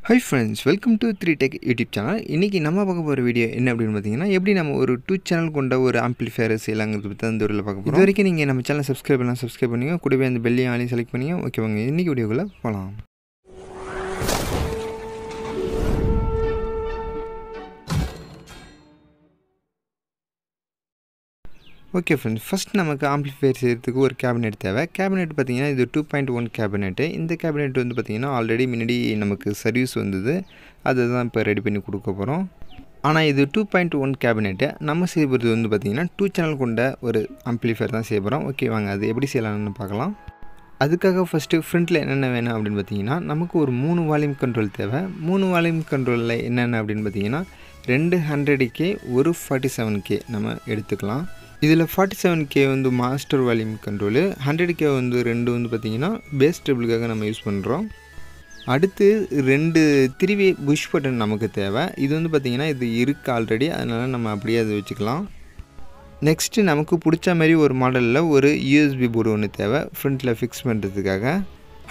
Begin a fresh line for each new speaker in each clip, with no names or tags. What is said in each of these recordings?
Hi friends welcome to three tech YouTube channel இன்றைக்கி நம்ம பார்க்க போகிற வீடியோ என்ன அப்படின்னு பார்த்தீங்கன்னா எப்படி நம்ம ஒரு டூ சேனல் கொண்ட ஒரு ஆம்பிளிஃபையர் செய்யலாங்கிறது பற்றி அந்த ஒரு பார்க்க போகிறோம் இது வரைக்கும் நீங்கள் நம்ம சேனல் சப்ஸ்கிரைப் பண்ணலாம் சப்ஸ்கிரைப் பண்ணிங்க கூடவே அந்த பெல்லையும் ஆலையும் செலக்ட் பண்ணிங்க ஓகே வாங்க இன்றைக்கி வீடியோக்குள்ளே போகலாம் ஓகே ஃப்ரெண்ட்ஸ் ஃபஸ்ட் நமக்கு ஆம்பிளிஃபையர் செய்கிறதுக்கு ஒரு கேபினெட் தேவை. கேபினெட் பார்த்திங்கன்னா இது டூ பாயிண்ட் ஒன் கேபினெட்டு இந்த கேபினெட் வந்து பார்த்திங்கன்னா ஆல்ரெடி முன்னாடி நமக்கு சர்வீஸ் வந்தது. அதை தான் இப்போ ரெடி பண்ணி கொடுக்க போகிறோம் ஆனால் இது டூ பாயிண்ட் ஒன் கேபினெட்டு நம்ம செய்ய போகிறது வந்து பார்த்திங்கன்னா டூ சேனல் கொண்ட ஒரு ஆம்பிளிஃபையர் தான் செய்ய போகிறோம் ஓகே வாங்க. அது எப்படி செய்யலாம்னு பார்க்கலாம். அதுக்காக ஃபஸ்ட்டு ஃப்ரண்ட்டில் என்னென்ன வேணும் அப்படின்னு பார்த்தீங்கன்னா நமக்கு ஒரு மூணு வால்யூம் கண்ட்ரோல் தேவை. மூணு வால்யூம் கண்ட்ரோலில் என்னென்ன அப்படின்னு பார்த்தீங்கன்னா ரெண்டு ஹண்ட்ரடு கே ஒரு ஃபார்ட்டி செவன் கே நம்ம எடுத்துக்கலாம். இதில் ஃபார்ட்டி செவன் கே வந்து master volume control hundred K வந்து ரெண்டு வந்து பார்த்திங்கன்னா பேஸ் டேபிளுக்காக நம்ம யூஸ் பண்ணுறோம் அடுத்து ரெண்டு திருவி புஷ் பட்டன் நமக்கு தேவை. இது வந்து பார்த்திங்கன்னா இது இருக்குது ஆல்ரெடி அதனால் நம்ம அப்படியே அதை வச்சுக்கலாம். நெக்ஸ்ட்டு நமக்கு பிடிச்ச மாதிரி ஒரு மாடலில் ஒரு யூஎஸ்பி போர்டு ஒன்று தேவை ஃப்ரண்ட்டில் ஃபிக்ஸ் பண்ணுறதுக்காக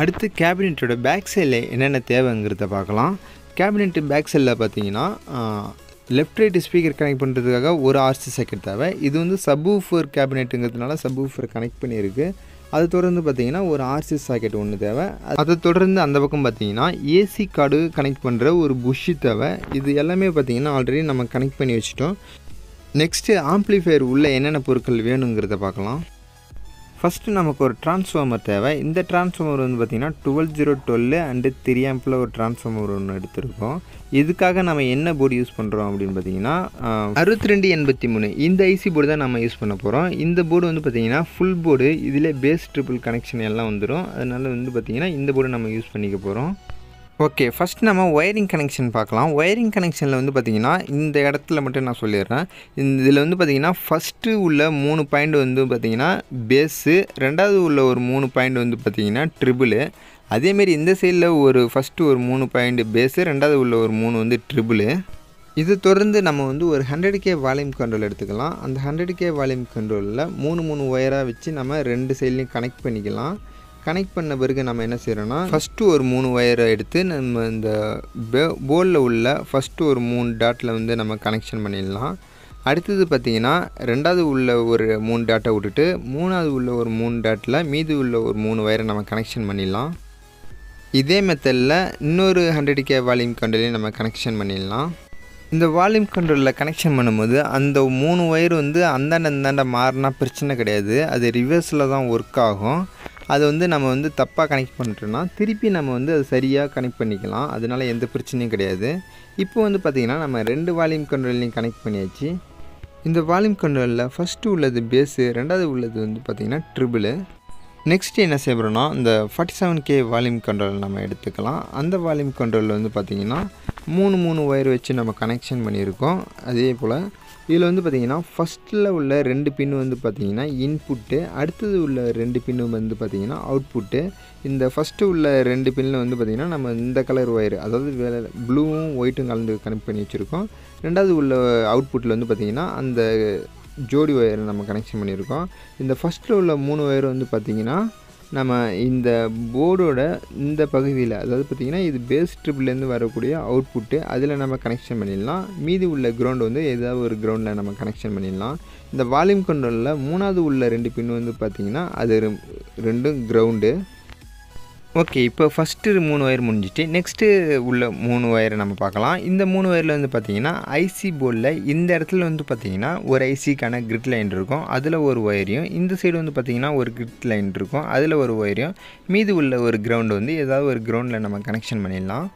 அடுத்து கேபினெட்டோட பேக் சைடில் என்னென்ன தேவைங்கிறத பார்க்கலாம். கேபினெட்டு பேக் சைடில் பார்த்தீங்கன்னா லெஃப்ட் ரைட் ஸ்பீக்கர் கனெக்ட் பண்ணுறதுக்காக ஒரு ஆர்சி சாக்கெட் தேவை. இது வந்து சப்வூஃபர் கேபினெட்டுங்கிறதுனால சப்வூஃபர் கனெக்ட் பண்ணியிருக்கு. அது தொடர்ந்து பார்த்தீங்கன்னா ஒரு ஆர்சி சாக்கெட் ஒன்று தேவை. அதை தொடர்ந்து அந்த பக்கம் பார்த்தீங்கன்னா ஏசி கார்டு கனெக்ட் பண்ணுற ஒரு புஷ்ஷு தேவை. இது எல்லாமே பார்த்தீங்கன்னா ஆல்ரெடி நம்ம கனெக்ட் பண்ணி வச்சுட்டோம். நெக்ஸ்ட்டு ஆம்ப்ளிஃபையர் உள்ளே என்னென்ன பொருட்கள் வேணுங்கிறத பார்க்கலாம். ஃபஸ்ட்டு நமக்கு ஒரு டிரான்ஸ்ஃபார்மர் தேவை. இந்த டிரான்ஸ்ஃபார்மர் வந்து பார்த்திங்கன்னா twelve zero twelve and three amp ஒரு டிரான்ஸ்ஃபார்மர் ஒன்று எடுத்திருக்கோம். இதுக்காக நம்ம என்ன போர்டு யூஸ் பண்ணுறோம் அப்படின்னு பார்த்தீங்கன்னா அறுபத்தி ரெண்டு எண்பத்தி மூணு. இந்த ஐசி போர்டு தான் நம்ம யூஸ் பண்ண போகிறோம் இந்த போர்டு வந்து பார்த்திங்கன்னா ஃபுல் போர்டு இதில் பேஸ் ட்ரிபிள் கனெக்ஷன் எல்லாம் வந்துடும் அதனால் வந்து பார்த்திங்கன்னா இந்த போர்டு நம்ம யூஸ் பண்ணிக்க போகிறோம் ஓகே ஃபஸ்ட் நம்ம ஒயரிங் கனெக்ஷன் பார்க்கலாம். ஒயரிங் கனெக்ஷனில் வந்து பார்த்திங்கன்னா இந்த இடத்துல மட்டும் நான் சொல்லிடுறேன். இந்த இதில் வந்து பார்த்திங்கன்னா ஃபஸ்ட்டு உள்ள மூணு பாயிண்ட் வந்து பார்த்திங்கன்னா பேஸு ரெண்டாவது உள்ள ஒரு மூணு பாயிண்ட் வந்து பார்த்திங்கன்னா ட்ரிபிளு அதேமாரி இந்த சைடில் ஒரு ஃபஸ்ட்டு ஒரு மூணு பாயிண்ட் பேஸு ரெண்டாவது உள்ள ஒரு மூணு வந்து ட்ரிபிளு இது தொடர்ந்து நம்ம வந்து ஒரு ஹண்ட்ரட் கே வால்யூம் கண்ட்ரோல் எடுத்துக்கலாம். அந்த ஹண்ட்ரட் கே வால்யூம் கண்ட்ரோலில் மூணு மூணு ஒயராக வச்சு நம்ம ரெண்டு சைட்லேயும் கனெக்ட் பண்ணிக்கலாம். கனெக்ட் பண்ண பிறகு நம்ம என்ன செய்கிறோன்னா ஃபஸ்ட்டு ஒரு மூணு ஒயரை எடுத்து நம்ம இந்த போர்டில் உள்ள ஃபஸ்ட்டு ஒரு மூணு டாட்டில் வந்து நம்ம கனெக்ஷன் பண்ணிடலாம். அடுத்தது பார்த்திங்கன்னா ரெண்டாவது உள்ள ஒரு மூணு டாட்டை விட்டுட்டு மூணாவது உள்ள ஒரு மூணு டாட்டில் மீதி உள்ள ஒரு மூணு ஒயரை நம்ம கனெக்ஷன் பண்ணிடலாம். இதே மெத்தடில் இன்னொரு ஹண்ட்ரட் கே வால்யூம் கண்ட்ரோலையும் நம்ம கனெக்ஷன் பண்ணிடலாம். இந்த வால்யூம் கண்ட்ரோலில் கனெக்ஷன் பண்ணும்போது அந்த மூணு ஒயர் வந்து அந்தாண்ட இந்தாண்ட மாறினா பிரச்சனை கிடையாது. அது ரிவர்ஸில் தான் ஒர்க் ஆகும். அதை வந்து நம்ம வந்து தப்பாக கனெக்ட் பண்ணிட்டோம்னா திருப்பி நம்ம வந்து அது சரியாக கனெக்ட் பண்ணிக்கலாம். அதனால் எந்த பிரச்சனையும் கிடையாது. இப்போ வந்து பார்த்திங்கன்னா நம்ம ரெண்டு வால்யூம் கண்ட்ரோல்லையும் கனெக்ட் பண்ணியாச்சு. இந்த வால்யூம் கண்ட்ரோலில் ஃபஸ்ட்டு உள்ளது பேஸு ரெண்டாவது உள்ளது வந்து பார்த்திங்கன்னா ட்ரிபிளு நெக்ஸ்ட்டு என்ன செய்கிறோன்னா இந்த forty seven K volume control நம்ம எடுத்துக்கலாம். அந்த வால்யூம் கண்ட்ரோலில் வந்து பார்த்திங்கன்னா மூணு மூணு ஒயர் வச்சு நம்ம கனெக்ஷன் பண்ணியிருக்கோம். அதே போல் இதில் வந்து பார்த்திங்கன்னா ஃபஸ்ட்டில் உள்ள ரெண்டு பின்னு வந்து பார்த்திங்கன்னா இன்புட்டு அடுத்தது உள்ள ரெண்டு பின்னு வந்து பார்த்திங்கன்னா அவுட்புட்டு இந்த ஃபஸ்ட்டு உள்ள ரெண்டு பின்னில் வந்து பார்த்திங்கன்னா நம்ம இந்த கலர் ஒயர் அதாவது வேலை ப்ளூவும் ஒயிட்டும் கலந்து கனெக்ட் பண்ணி வச்சுருக்கோம். ரெண்டாவது உள்ள அவுட்புட்டில் வந்து பார்த்திங்கன்னா அந்த ஜோடி ஒயரை நம்ம கனெக்ஷன் பண்ணியிருக்கோம். இந்த ஃபஸ்ட்டில் உள்ள மூணு ஒயர் வந்து பார்த்திங்கன்னா நம்ம இந்த போர்டோட இந்த பகுதியில் அதாவது பார்த்திங்கன்னா இது பேஸ் ட்ரிப்லேருந்து வரக்கூடிய அவுட்புட்டு அதில் நம்ம கனெக்ஷன் பண்ணிடலாம். மீதி உள்ள கிரவுண்ட் வந்து ஏதாவது ஒரு கிரவுண்டில் நம்ம கனெக்ஷன் பண்ணிடலாம். இந்த வால்யூம் கண்ட்ரோலில் மூணாவது உள்ள ரெண்டு பின் வந்து பார்த்திங்கன்னா அது ரெண்டும் கிரவுண்டு ஓகே இப்போ ஃபஸ்ட்டு மூணு ஒயர் முடிஞ்சிட்டு நெக்ஸ்ட்டு உள்ள மூணு ஒயரை நம்ம பார்க்கலாம். இந்த மூணு ஒயரில் வந்து பார்த்திங்கன்னா ஐசி போர்டில் இந்த இடத்துல வந்து பார்த்திங்கன்னா ஒரு ஐசிக்கான கிரிட் லைன் இருக்கும். அதில் ஒரு ஒயரையும் இந்த சைடு வந்து பார்த்திங்கன்னா ஒரு கிரிட் லைன் இருக்கும். அதில் ஒரு ஒயரையும் மீதி உள்ள ஒரு கிரவுண்டு வந்து ஏதாவது ஒரு கிரவுண்டில் நம்ம கனெக்ஷன் பண்ணிடலாம்.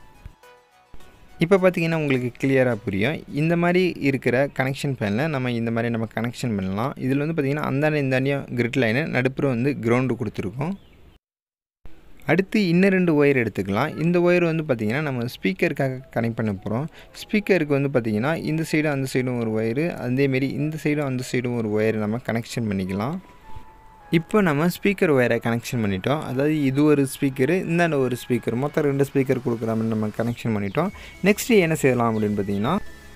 இப்போ பார்த்திங்கன்னா உங்களுக்கு கிளியராக புரியும். இந்த மாதிரி இருக்கிற கனெக்ஷன் பேனில் நம்ம இந்த மாதிரி நம்ம கனெக்ஷன் பண்ணலாம். இதில் வந்து பார்த்திங்கன்னா அந்தாண்ட இந்தாண்டியும் கிரிட் லைனு நடுப்புற வந்து கிரவுண்டு கொடுத்துருக்கோம். அடுத்து இன்னும் ரெண்டு ஒயர் எடுத்துக்கலாம். இந்த ஒயர் வந்து பார்த்திங்கன்னா நம்ம ஸ்பீக்கருக்காக கனெக்ட் பண்ண போகிறோம் ஸ்பீக்கருக்கு வந்து பார்த்திங்கன்னா இந்த சைடும் அந்த சைடும் ஒரு ஒயரு அதேமாரி இந்த சைடும் அந்த சைடும் ஒரு ஒயர் நம்ம கனெக்ஷன் பண்ணிக்கலாம். இப்போ நம்ம ஸ்பீக்கர் ஒயரை கனெக்ஷன் பண்ணிட்டோம். அதாவது இது ஒரு ஸ்பீக்கரு இந்தாண்ட ஒரு ஸ்பீக்கர் மொத்தம் ரெண்டு ஸ்பீக்கர் கொடுக்குற மாதிரி நம்ம கனெக்ஷன் பண்ணிட்டோம். நெக்ஸ்ட்டு என்ன செய்யலாம் அப்படின்னு பார்த்தீங்கன்னா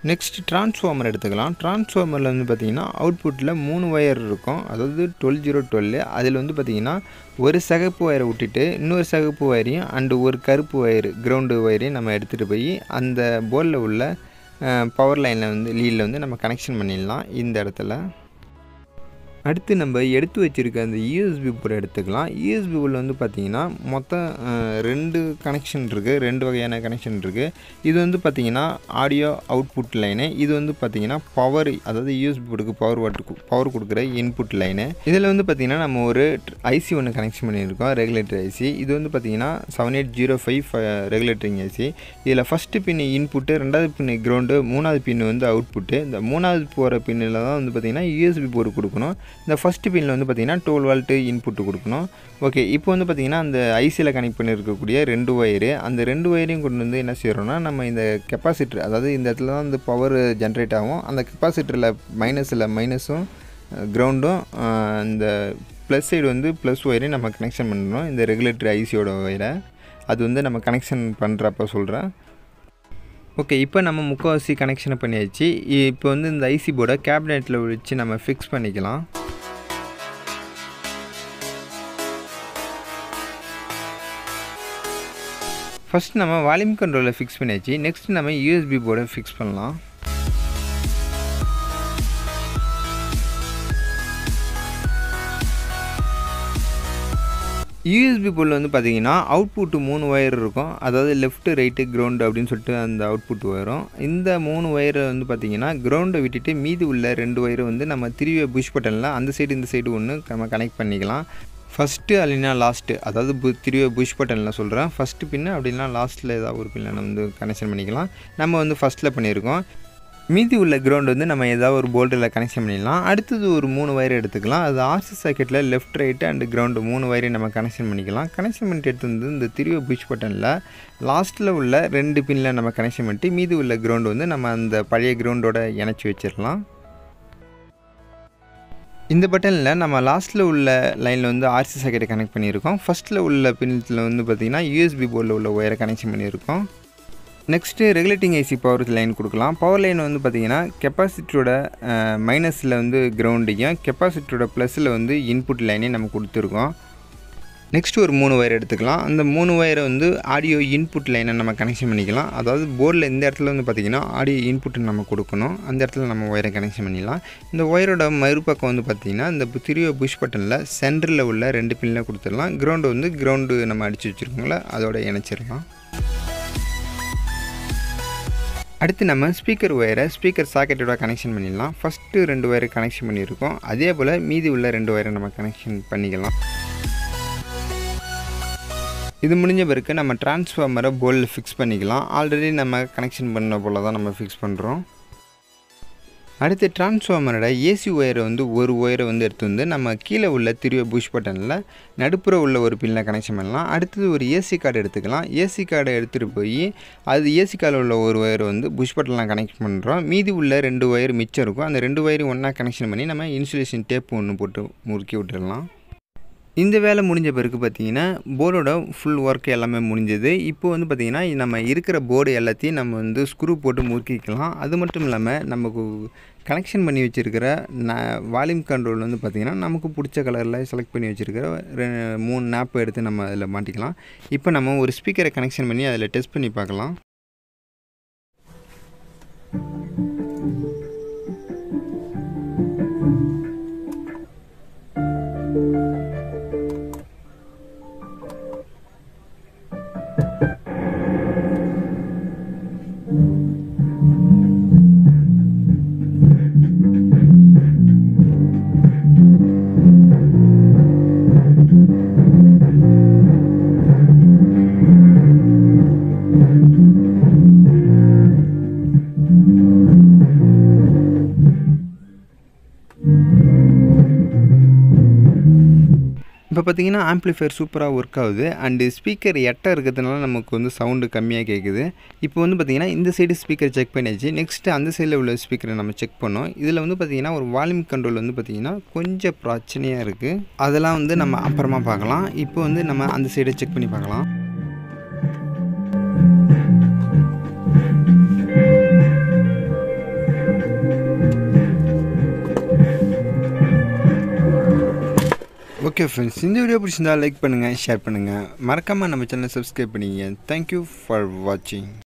நெக்ஸ்ட் டிரான்ஸ்ஃபார்மர் எடுத்துக்கலாம். டிரான்ஸ்ஃபார்மரில் வந்து பார்த்திங்கன்னா அவுட்புட்டில் மூணு ஒயர் இருக்கும். அதாவது டுவெல் ஜீரோ டுவெல் அதில் வந்து பார்த்திங்கன்னா ஒரு சகப்பு ஒயரை விட்டுட்டு இன்னொரு சகப்பு ஒயரையும் அண்டு ஒரு கருப்பு ஒயர் கிரவுண்டு ஒயரையும் நம்ம எடுத்துகிட்டு போய் அந்த போர்டில் உள்ள பவர் லைனில் வந்து லீடில் வந்து நம்ம கனெக்ஷன் பண்ணிடலாம். இந்த இடத்துல. அடுத்து நம்ம எடுத்து வச்சுருக்க அந்த யூஎஸ்பி போர்டு எடுத்துக்கலாம். யூஎஸ்பி போர்டில் வந்து பார்த்திங்கன்னா மொத்தம் ரெண்டு கனெக்ஷன் இருக்குது ரெண்டு வகையான கனெக்ஷன் இருக்குது இது வந்து பார்த்திங்கன்னா ஆடியோ அவுட்புட் லைனு இது வந்து பார்த்திங்கன்னா பவர் அதாவது யூஎஸ்பி போர்டுக்கு பவர் வாட்டு பவர் கொடுக்குற இன்புட் லைனு இதில் வந்து பார்த்திங்கன்னா நம்ம ஒரு ஐசி ஒன்று கனெக்ஷன் பண்ணியிருக்கோம் ரெகுலேட்டர் ஐசி இது வந்து பார்த்திங்கன்னா seven eight zero five regulating IC இதில் ஃபஸ்ட்டு பின் இன்புட்டு ரெண்டாவது பின் கிரவுண்டு மூணாவது பின் வந்து அவுட்புட்டு இந்த மூணாவது போகிற பின்னில் தான் வந்து பார்த்திங்கன்னா யூஎஸ்பி போர்டு கொடுக்கணும். இந்த ஃபஸ்ட்டு பின்னில் வந்து பார்த்திங்கன்னா டுவெல் வால்ட்டு இன்புட்டு கொடுக்கணும். ஓகே இப்போ வந்து பார்த்திங்கன்னா அந்த ஐசியில் கனெக்ட் பண்ணியிருக்கக்கூடிய ரெண்டு ஒயரு அந்த ரெண்டு ஒயரையும் கொண்டு வந்து என்ன செய்கிறோம்னா நம்ம இந்த கெப்பாசிட்டர் அதாவது இந்த இடத்துல தான் வந்து பவர் ஜென்ரேட் ஆகும். அந்த கெப்பாசிட்டரில் மைனஸில் மைனஸும் கிரவுண்டும் இந்த ப்ளஸ் சைடு வந்து ப்ளஸ் ஒயரையும் நம்ம கனெக்ஷன் பண்ணணும். இந்த ரெகுலேட்டரி ஐசியோட ஒயரை அது வந்து நம்ம கனெக்ஷன் பண்ணுறப்ப சொல்கிறேன் ஓகே இப்போ நம்ம முக்கால்வாசி கனெக்ஷனை பண்ணியாச்சு. இப்போ வந்து இந்த ஐசி போர்டை கேபினெட்டில் வச்சு நம்ம ஃபிக்ஸ் பண்ணிக்கலாம். ஃபஸ்ட் நம்ம வால்யூம் கண்ட்ரோலில் ஃபிக்ஸ் பண்ணியாச்சு. நெக்ஸ்ட் நம்ம யூஎஸ்பி போர்டை ஃபிக்ஸ் பண்ணலாம். யூஎஸ்பி போர்டில் வந்து பார்த்தீங்கன்னா அவுட்புட்டு மூணு ஒயர் இருக்கும். அதாவது லெஃப்ட்டு ரைட்டு கிரவுண்டு அப்படின்னு சொல்லிட்டு அந்த அவுட்புட் வரும் இந்த மூணு ஒயரை வந்து பார்த்திங்கன்னா கிரவுண்டை விட்டுட்டு மீதி உள்ள ரெண்டு ஒயரை வந்து நம்ம திருவிய புஷ் பட்டனில் அந்த சைடு இந்த சைடு ஒன்று நம்ம கனெக்ட் பண்ணிக்கலாம். ஃபஸ்ட்டு அப்படின்னா லாஸ்ட்டு அதாவது பு திருவிய புஷ் பட்டனில் சொல்கிறேன் ஃபஸ்ட்டு பின்னு அப்படின்னா லாஸ்ட்டில் ஏதாவது ஒரு பின்னை வந்து கனெக்ஷன் பண்ணிக்கலாம். நம்ம வந்து ஃபஸ்ட்டில் பண்ணியிருக்கோம். மீதி உள்ள கிரவுண்ட் வந்து நம்ம ஏதாவது ஒரு போல்ட்டில் கனெக்ஷன் பண்ணிடலாம். அடுத்தது ஒரு மூணு வயர் எடுத்துக்கலாம். அது ஆர்சி சாக்கெட்டில் லெஃப்ட் ரைட்டு அண்ட் கிரவுண்டு மூணு வயரையும் நம்ம கனெக்ஷன் பண்ணிக்கலாம். கனெக்ஷன் பண்ணிட்டு எடுத்து வந்து இந்த திருவிய புஷ் பட்டனில் லாஸ்ட்டில் உள்ள ரெண்டு பின்னில் நம்ம கனெக்ஷன் பண்ணிட்டு மீதி உள்ள கிரவுண்டு வந்து நம்ம அந்த பழைய கிரவுண்டோட இணைச்சி வச்சிடலாம். இந்த பட்டனில் நம்ம லாஸ்ட்டில் உள்ள லைனில் வந்து ஆர்சி சாக்கெட்டை கனெக்ட் பண்ணியிருக்கோம். ஃபஸ்ட்டில் உள்ள பின்னத்தில் வந்து பார்த்திங்கன்னா யூஎஸ்பி போர்டில் உள்ள ஒயரை கனெக்ஷன் பண்ணியிருக்கோம். Next regulating IC power line கொடுக்கலாம். பவர் லைன் வந்து பார்த்திங்கன்னா கெப்பாசிட்டியோட மைனஸில் வந்து கிரவுண்டையும் கெப்பாசிட்டியோட ப்ளஸில் வந்து இன்புட் லைனையும் நம்ம கொடுத்துருக்கோம். நெக்ஸ்ட் ஒரு மூணு ஒயர் எடுத்துக்கலாம். அந்த மூணு ஒயரை வந்து ஆடியோ இன்புட் லைனை நம்ம கனெக்ஷன் பண்ணிக்கலாம். அதாவது போர்டில் இந்த இடத்துல வந்து பார்த்திங்கன்னா ஆடியோ இன்புட் நம்ம கொடுக்கணும். அந்த இடத்துல நம்ம ஒயரை கனெக்ஷன் பண்ணிடலாம். இந்த ஒயரோட மறுபக்கம் வந்து பார்த்திங்கன்னா இந்த திரியோ புஷ் பட்டனில் சென்டரில் உள்ள ரெண்டு பின்னில் கொடுத்துடலாம். கிரவுண்டு வந்து கிரவுண்டு நம்ம அடித்து வச்சுருக்கோங்களா அதோட இணைச்சிடலாம். அடுத்து நம்ம ஸ்பீக்கர் ஒயரை ஸ்பீக்கர் சாக்கெட்டோட கனெக்ஷன் பண்ணிடலாம். ஃபஸ்ட்டு ரெண்டு ஒயரை கனெக்ஷன் பண்ணியிருக்கோம். அதே போல் மீதி உள்ள ரெண்டு ஒயரை நம்ம கனெக்ஷன் பண்ணிக்கலாம். இது முடிஞ்ச பிறகு நம்ம டிரான்ஸ்ஃபார்மரை போலில் ஃபிக்ஸ் பண்ணிக்கலாம். ஆல்ரெடி நம்ம கனெக்ஷன் பண்ண போல் தான் நம்ம ஃபிக்ஸ் பண்ணுறோம் அடுத்து டிரான்ஸ்ஃபார்மரோட ஏசி ஒயரை வந்து ஒரு ஒயரை வந்து எடுத்து வந்து நம்ம கீழே உள்ள திருவ புஷ் பட்டனில் நடுப்புற உள்ள ஒரு பின்னில் கனெக்ஷன் பண்ணலாம். அடுத்தது ஒரு ஏசி கார்டு எடுத்துக்கலாம். ஏசி கார்டை எடுத்துகிட்டு போய் அது ஏசி கார்டில் உள்ள ஒரு ஒயரை வந்து புஷ் பட்டனில் கனெக்ட் பண்ணுறோம் மீதி உள்ள ரெண்டு ஒயர் மிச்சம் இருக்கும். அந்த ரெண்டு ஒயரையும் ஒன்றா கனெக்ஷன் பண்ணி நம்ம இன்சுலேஷன் டேப் ஒன்று போட்டு முறுக்கி விட்டுடலாம். இந்த வேலை முடிஞ்ச பிறகு பார்த்தீங்கன்னா போர்டோட ஃபுல் ஒர்க் எல்லாமே முடிஞ்சது. இப்போ வந்து பார்த்திங்கன்னா நம்ம இருக்கிற போர்டு எல்லாத்தையும் நம்ம வந்து ஸ்க்ரூ போட்டு முறுக்கிக்கலாம். அது மட்டும் இல்லாமல் நமக்கு கனெக்ஷன் பண்ணி வச்சுருக்கிற ந வால்யூம் கண்ட்ரோல் வந்து பார்த்திங்கன்னா நமக்கு பிடிச்ச கலரில் செலக்ட் பண்ணி வச்சுருக்கிற ரெ மூணு நாப்பை எடுத்து நம்ம அதில் மாட்டிக்கலாம். இப்போ நம்ம ஒரு ஸ்பீக்கரை கனெக்ஷன் பண்ணி அதில் டெஸ்ட் பண்ணி பார்க்கலாம். இப்போ பார்த்தீங்கன்னா ஆம்ப்ளிஃபையர் சூப்பராக ஒர்க் ஆகுது. அண்டு ஸ்பீக்கர் எட்ட இருக்கிறதுனால நமக்கு வந்து சவுண்டு கம்மியாக கேட்குது இப்போ வந்து பார்த்திங்கன்னா இந்த சைடு ஸ்பீக்கர் செக் பண்ணியாச்சு. நெக்ஸ்ட்டு அந்த சைடில் உள்ள ஸ்பீக்கரை நம்ம செக் பண்ணோம். இதில் வந்து பார்த்திங்கன்னா ஒரு வால்யூம் கண்ட்ரோல் வந்து பார்த்திங்கன்னா கொஞ்சம் பிரச்சனையாக இருக்குது அதெல்லாம் வந்து நம்ம அப்புறமா பார்க்கலாம். இப்போ வந்து நம்ம அந்த சைடை செக் பண்ணி பார்க்கலாம். ஓகே ஃப்ரெண்ட்ஸ் இந்த வீடியோ பிடிச்சிருந்தா லைக் பண்ணுங்கள் ஷேர் பண்ணுங்கள் மறக்காமல் நம்ம சேனலை சப்ஸ்கிரைப் பண்ணிங்க தேங்க்யூ ஃபார் வாட்சிங்